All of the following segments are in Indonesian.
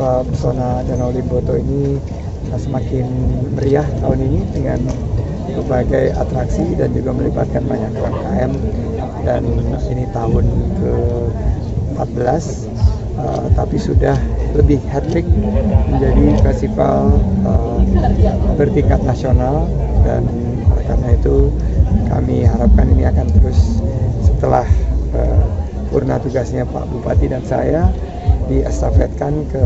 Pesona Danau Limboto ini semakin meriah tahun ini dengan berbagai atraksi dan juga melibatkan banyak UMKM dan ini tahun ke-14 uh, tapi sudah lebih hat-trick menjadi festival uh, bertingkat nasional. Dan karena itu kami harapkan ini akan terus setelah uh, purna tugasnya Pak Bupati dan saya diestafetkan ke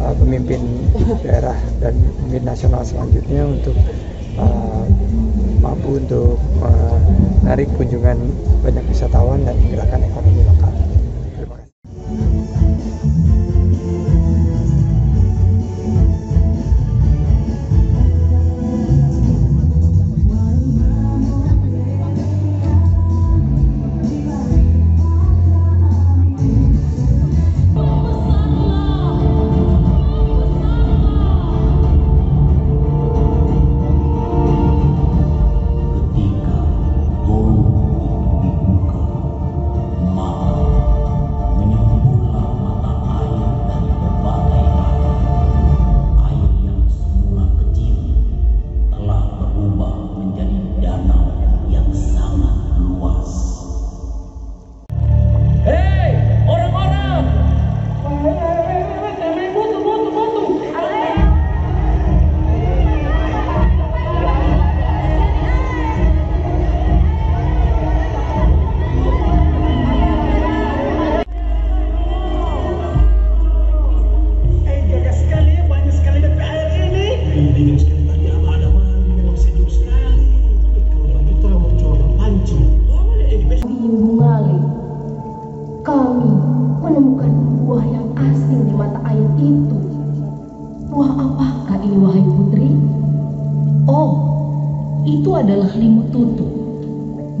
uh, pemimpin daerah dan pemimpin nasional selanjutnya untuk uh, mampu untuk menarik kunjungan banyak wisatawan dan menggerakkan ekonomi lokal. adalah limut tutu,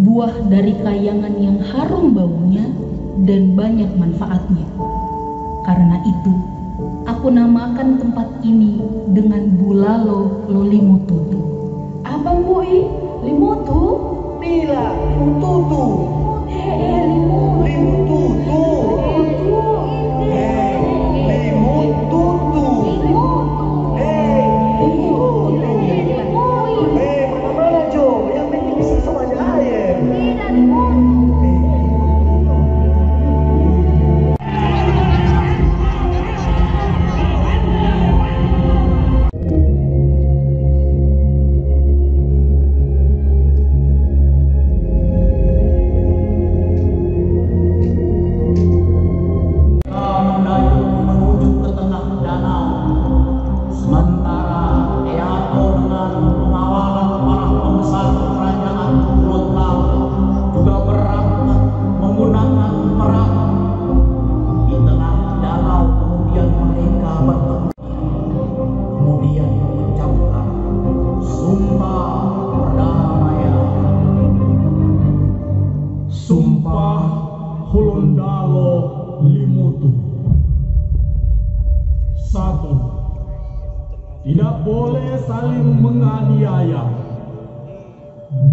buah dari kayangan yang harum baunya dan banyak manfaatnya. Karena itu, aku namakan tempat ini dengan Bulalo Lolimututu. Abang Bui, limutu? Bila, limututu. Hei, limutu. Limututu. Sumpah Hulundalo Limutu. Satu, tidak boleh saling menganiaya.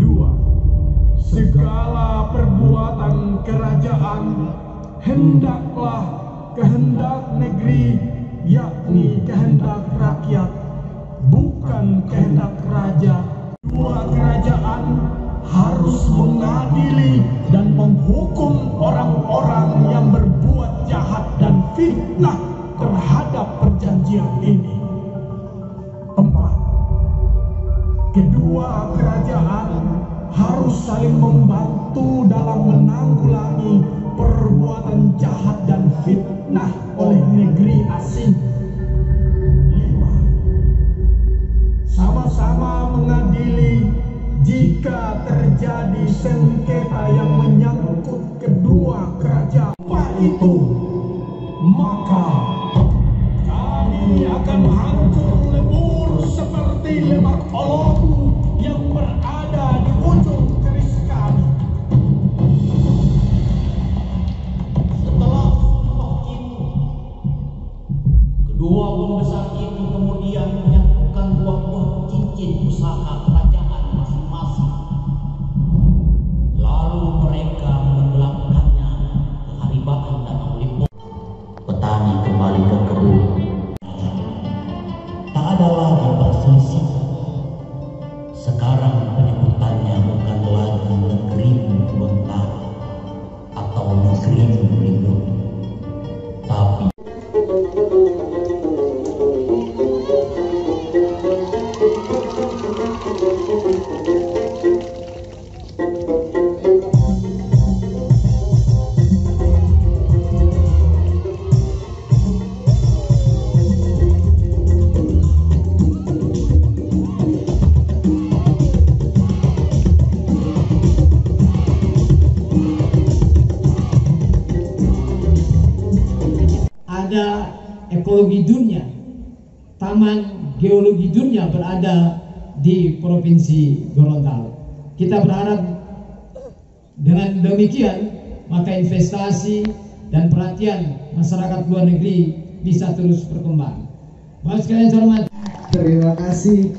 Dua, segala perbuatan kerajaan hendaklah kehendak negeri, yakni kehendak rakyat, bukan kehendak raja. Dua kerajaan harus mengadili dan menghukum orang-orang yang berbuat jahat dan fitnah terhadap perjanjian ini. Empat, kedua kerajaan harus saling membantu dalam menanggulangi perbuatan jahat dan fitnah oleh Allahku yang berada di ujung keris kami. Setelah sumpah itu, kedua pembesar itu kemudian menyatukan buah-buah cincin pusaka kerajaan masing-masing. Lalu mereka menenggelamkannya ke haribaan danau lipo. Petani kembali ke kebun. Tak ada lagi Limutu. Tapi ekologi dunia, taman geologi dunia berada di Provinsi Gorontalo. Kita berharap dengan demikian maka investasi dan perhatian masyarakat luar negeri bisa terus berkembang. Terima kasih.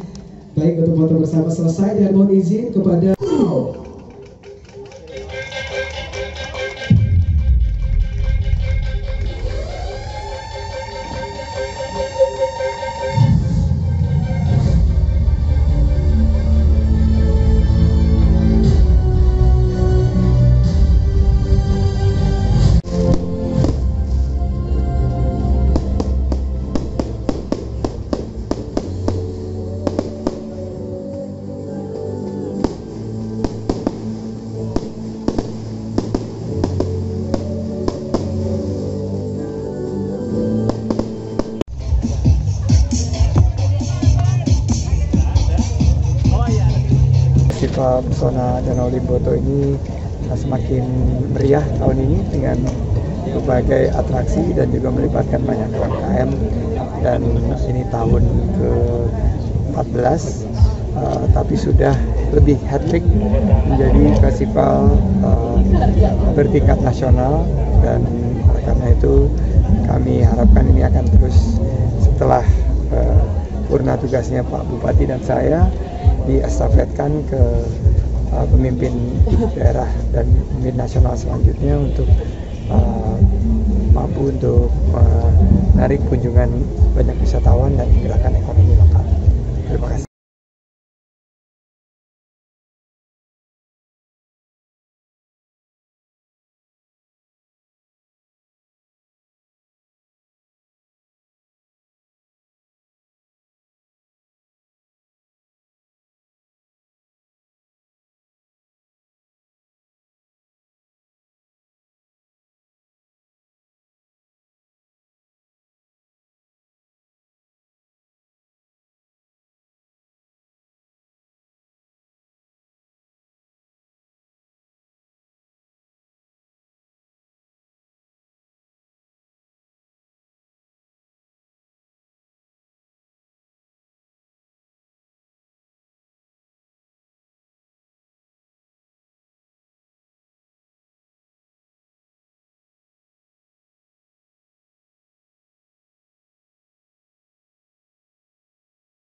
Baik untuk foto bersama selesai dan mohon izin kepada Festival Pesona Danau Limboto ini semakin meriah tahun ini dengan berbagai atraksi dan juga melibatkan banyak UMKM dan ini tahun ke-14 uh, tapi sudah lebih hat-trick menjadi festival uh, bertingkat nasional dan karena itu kami harapkan ini akan terus setelah uh, purna tugasnya Pak Bupati dan saya diestafetkan ke uh, pemimpin daerah dan pemimpin nasional selanjutnya untuk uh, mampu untuk menarik kunjungan banyak wisatawan dan menggerakkan ekonomi lokal. Terima kasih.